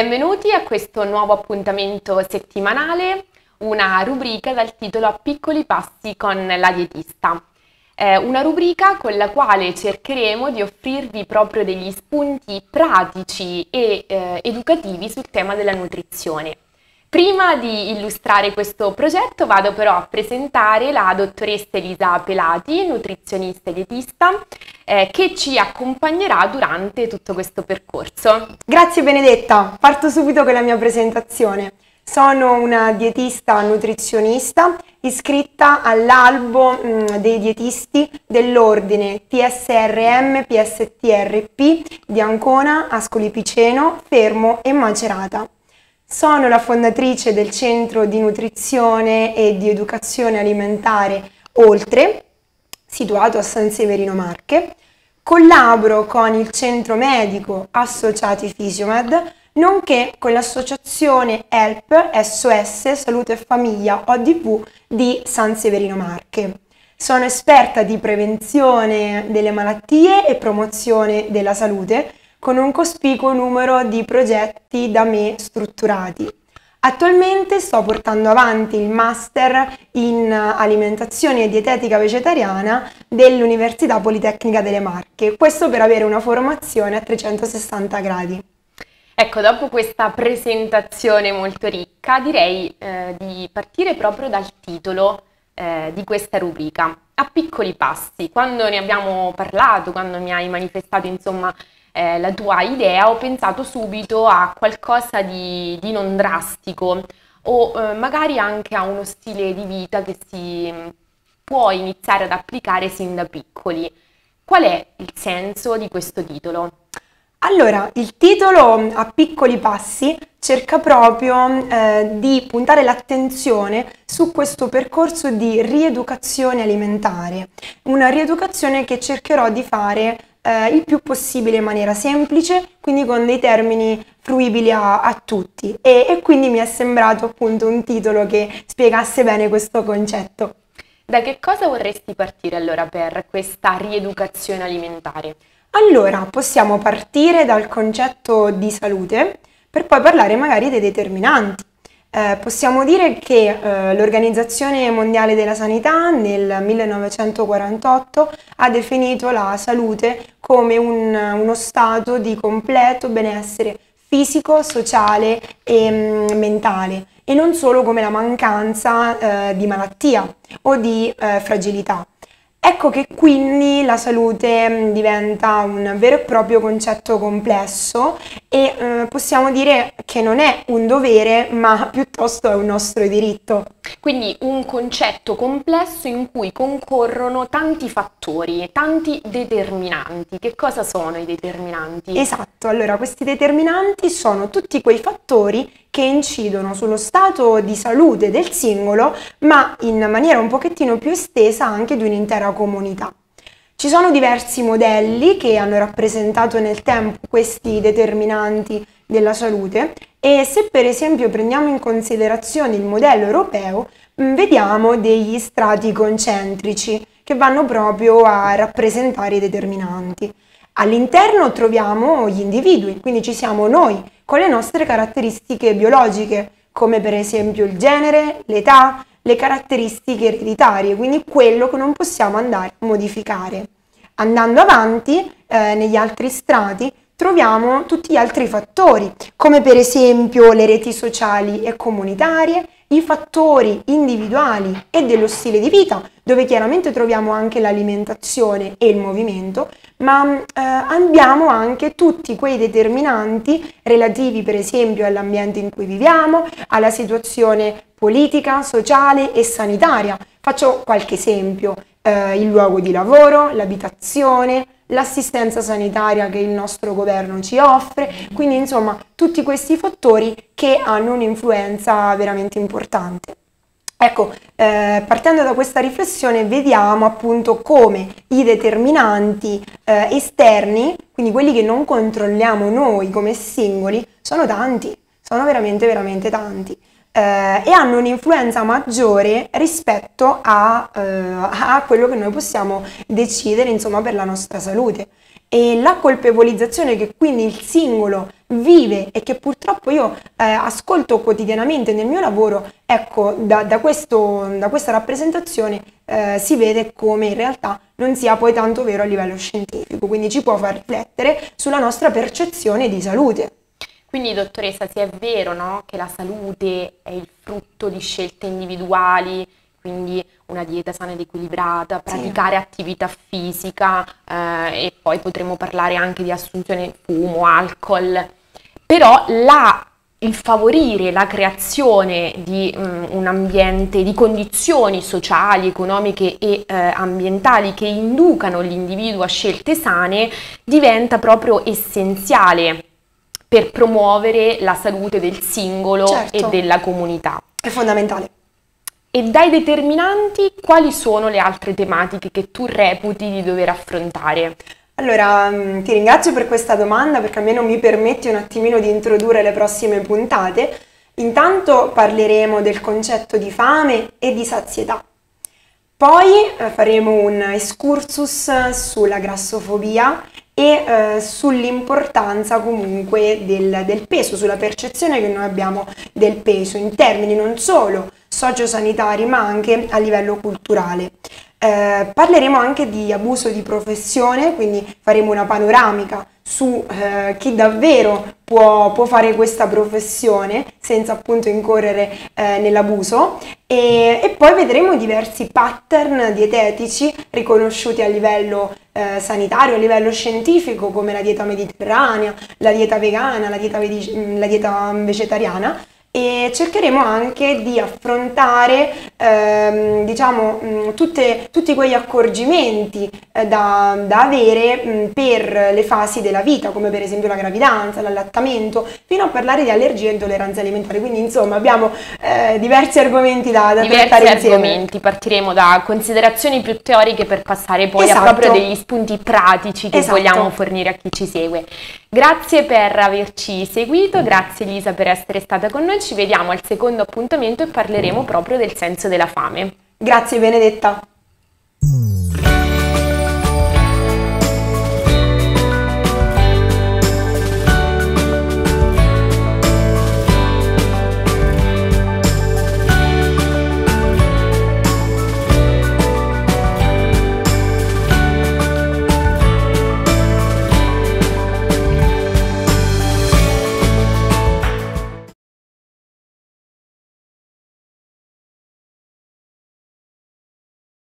Benvenuti a questo nuovo appuntamento settimanale, una rubrica dal titolo A piccoli passi con la dietista. Eh, una rubrica con la quale cercheremo di offrirvi proprio degli spunti pratici e eh, educativi sul tema della nutrizione. Prima di illustrare questo progetto vado però a presentare la dottoressa Elisa Pelati, nutrizionista e dietista, eh, che ci accompagnerà durante tutto questo percorso. Grazie Benedetta, parto subito con la mia presentazione. Sono una dietista nutrizionista iscritta all'albo mm, dei dietisti dell'ordine PSRM PSTRP di Ancona, Ascoli Piceno, Fermo e Macerata. Sono la fondatrice del Centro di Nutrizione e di Educazione Alimentare Oltre, situato a San Severino Marche. Collaboro con il Centro Medico Associati Fisiomed, nonché con l'associazione HELP SOS Salute e Famiglia ODV di San Severino Marche. Sono esperta di prevenzione delle malattie e promozione della salute con un cospicuo numero di progetti da me strutturati. Attualmente sto portando avanti il master in alimentazione e dietetica vegetariana dell'Università Politecnica delle Marche, questo per avere una formazione a 360 gradi. Ecco, dopo questa presentazione molto ricca, direi eh, di partire proprio dal titolo eh, di questa rubrica, a piccoli passi. Quando ne abbiamo parlato, quando mi hai manifestato insomma eh, la tua idea, ho pensato subito a qualcosa di, di non drastico o eh, magari anche a uno stile di vita che si mm, può iniziare ad applicare sin da piccoli. Qual è il senso di questo titolo? Allora, il titolo A piccoli passi cerca proprio eh, di puntare l'attenzione su questo percorso di rieducazione alimentare, una rieducazione che cercherò di fare eh, il più possibile in maniera semplice, quindi con dei termini fruibili a, a tutti e, e quindi mi è sembrato appunto un titolo che spiegasse bene questo concetto. Da che cosa vorresti partire allora per questa rieducazione alimentare? Allora, possiamo partire dal concetto di salute per poi parlare magari dei determinanti. Eh, possiamo dire che eh, l'Organizzazione Mondiale della Sanità nel 1948 ha definito la salute come un, uno stato di completo benessere fisico, sociale e mh, mm, mentale e non solo come la mancanza eh, di malattia o di eh, fragilità. Ecco che quindi la salute mm, diventa un vero e proprio concetto complesso e eh, possiamo dire che non è un dovere ma piuttosto è un nostro diritto. Quindi un concetto complesso in cui concorrono tanti fattori, tanti determinanti. Che cosa sono i determinanti? Esatto, allora questi determinanti sono tutti quei fattori che incidono sullo stato di salute del singolo, ma in maniera un pochettino più estesa anche di un'intera comunità. Ci sono diversi modelli che hanno rappresentato nel tempo questi determinanti della salute e se per esempio prendiamo in considerazione il modello europeo, mm, vediamo degli strati concentrici che vanno proprio a rappresentare i determinanti. All'interno troviamo gli individui, quindi ci siamo noi con le nostre caratteristiche biologiche, come per esempio il genere, l'età, le caratteristiche ereditarie, quindi quello che non possiamo andare a modificare. Andando avanti, eh, negli altri strati, troviamo tutti gli altri fattori, come per esempio le reti sociali e comunitarie, i fattori individuali e dello stile di vita, dove chiaramente troviamo anche l'alimentazione e il movimento, ma eh, abbiamo anche tutti quei determinanti relativi per esempio all'ambiente in cui viviamo, alla situazione politica, sociale e sanitaria. Faccio qualche esempio, eh, il luogo di lavoro, l'abitazione, l'assistenza sanitaria che il nostro governo ci offre, quindi insomma tutti questi fattori che hanno un'influenza veramente importante. Ecco, eh, partendo da questa riflessione vediamo appunto come i determinanti eh, esterni, quindi quelli che non controlliamo noi come singoli, sono tanti, sono veramente veramente tanti eh, e hanno un'influenza maggiore rispetto a, eh, a, quello che noi possiamo decidere insomma, per la nostra salute. E la colpevolizzazione che quindi il singolo vive e che purtroppo io eh, ascolto quotidianamente nel mio lavoro, ecco, da, da, questo, da questa rappresentazione eh, si vede come in realtà non sia poi tanto vero a livello scientifico, quindi ci può far riflettere sulla nostra percezione di salute. Quindi dottoressa, se è vero no, che la salute è il frutto di scelte individuali, quindi una dieta sana ed equilibrata, praticare sì. attività fisica eh, e poi potremo parlare anche di assunzione fumo, alcol, però la, il favorire la creazione di um, un ambiente, di condizioni sociali, economiche e eh, ambientali che inducano l'individuo a scelte sane diventa proprio essenziale per promuovere la salute del singolo certo. e della comunità. È fondamentale. E dai determinanti, quali sono le altre tematiche che tu reputi di dover affrontare? Allora, mm, ti ringrazio per questa domanda perché almeno mi permette un attimino di introdurre le prossime puntate. Intanto parleremo del concetto di fame e di sazietà. Poi eh, faremo un excursus sulla grassofobia e eh, sull'importanza comunque del, del, peso, sulla percezione che noi abbiamo del peso in termini non solo sociosanitari ma anche a livello culturale. Eh, parleremo anche di abuso di professione, quindi faremo una panoramica su eh, chi davvero può, può, fare questa professione senza appunto incorrere eh, nell'abuso. E, e, poi vedremo diversi pattern dietetici riconosciuti a livello eh, sanitario, a livello scientifico come la dieta mediterranea, la dieta vegana, la dieta, la dieta vegetariana e cercheremo anche di affrontare ehm, diciamo, mh, tutte, tutti quegli accorgimenti eh, da, da, avere mh, per le fasi della vita, come per esempio la gravidanza, l'allattamento, fino a parlare di allergie e intolleranze alimentari. Quindi insomma abbiamo eh, diversi argomenti da, da diversi trattare insieme. argomenti, partiremo da considerazioni più teoriche per passare poi esatto. a proprio degli spunti pratici che esatto. vogliamo fornire a chi ci segue. Grazie per averci seguito, grazie Elisa per essere stata con noi, ci vediamo al secondo appuntamento e parleremo proprio del senso della fame. Grazie Benedetta.